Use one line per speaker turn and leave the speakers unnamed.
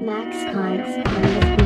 Max Cons.